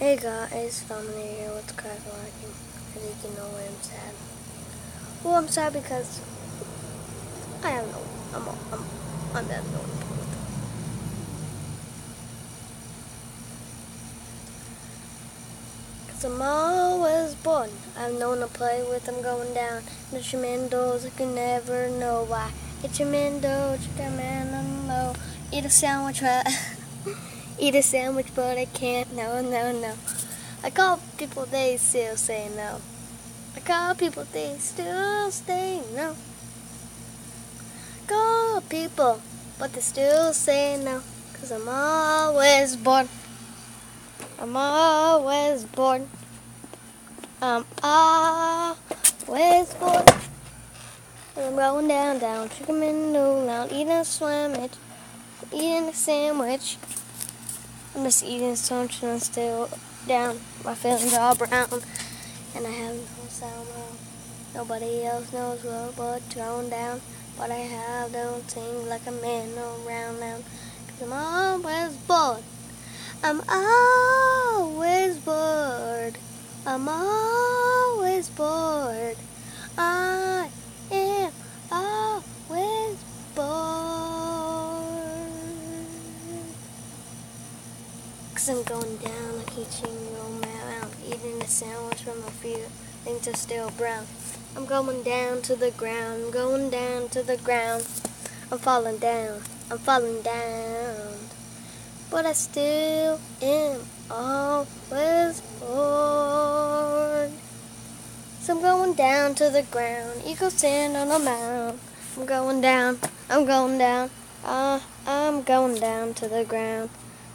Hey guys, Dominic here with Crack Lacking. I think you know why I'm sad. Well, I'm sad because I have no, I'm, I'm, I'm at no Cause I'm always born. I've known to play with them going down. The tremendos, I can never know why. It's tremendo, tremendo. Eat a sandwich, right? Eat a sandwich, but I can't. No, no, no. I call people, they still say no. I call people, they still say no. Call people, but they still say no. Cause I'm always born. I'm always born. I'm always born. I'm going down, down, chicken now eating a sandwich, eating a sandwich. I'm just eating something and still down. My feelings are all brown, and I have no sound well. Nobody else knows well but thrown down. What I have don't seem like a man around now. Cause I'm always bored. I'm always bored. I'm always bored. I I'm going down like eating on mouth, eating a sandwich from a feet. Things are still brown. I'm going down to the ground, I'm going down to the ground. I'm falling down, I'm falling down. But I still am always bored. So I'm going down to the ground, eagle stand on a mound. I'm going down, I'm going down, uh, I'm going down to the ground.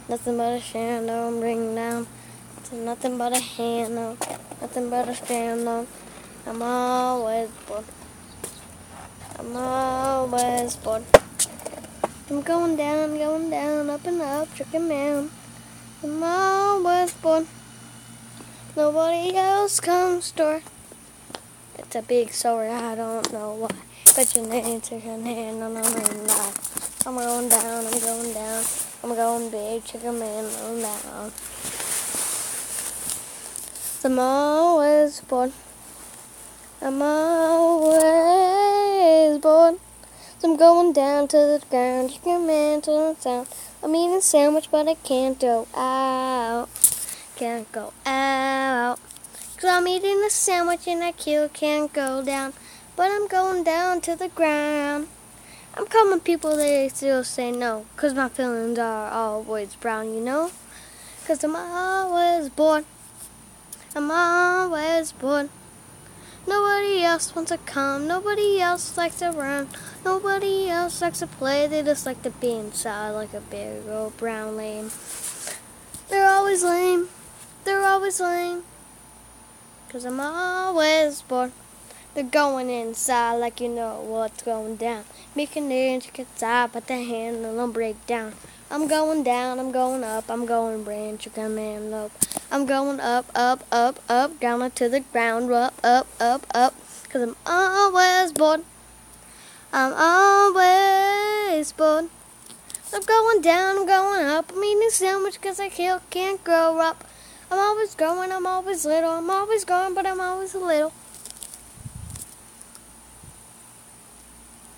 Nothing but a shadow I'm down. It's nothing but a hand handle, nothing but a scandal. I'm always bored. I'm always bored. I'm going down, going down, up and up, tricky man. I'm always bored. Nobody else comes door. It's a big story, I don't know why. But your name took a hand on a ring. I'm going down, I'm going down. I'm going big, chicken man, I'm down. I'm always bored. I'm always bored. So I'm going down to the ground, chicken man to the sound. I'm eating a sandwich, but I can't go out. Can't go out. Cause I'm eating a sandwich and I can't go down. But I'm going down to the ground. I'm calling people, they still say no. Cause my feelings are always brown, you know? Cause I'm always bored. I'm always bored. Nobody else wants to come. Nobody else likes to run. Nobody else likes to play. They just like to be inside like a big old brown lame. They're always lame. They're always lame. Cause I'm always bored. They're going inside like you know what's going down. Making the intricate side, but the handle don't break down. I'm going down, I'm going up, I'm going branch, you come in up. I'm going up, up, up, up, down to the ground, up, up, up, up. Cause I'm always bored. I'm always bored. I'm going down, I'm going up. I'm eating sandwich cause I can't, can't grow up. I'm always growing, I'm always little. I'm always growing, but I'm always a little.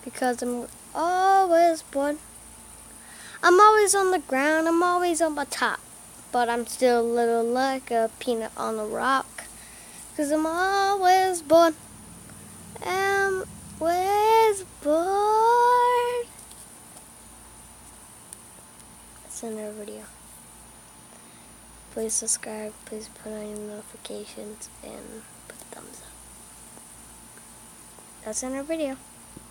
Because I'm always bored. I'm always on the ground, I'm always on the top. But I'm still a little like a peanut on a rock. Cause I'm always bored. I'm always bored. That's another video. Please subscribe, please put on your notifications, and put a thumbs up. That's another video.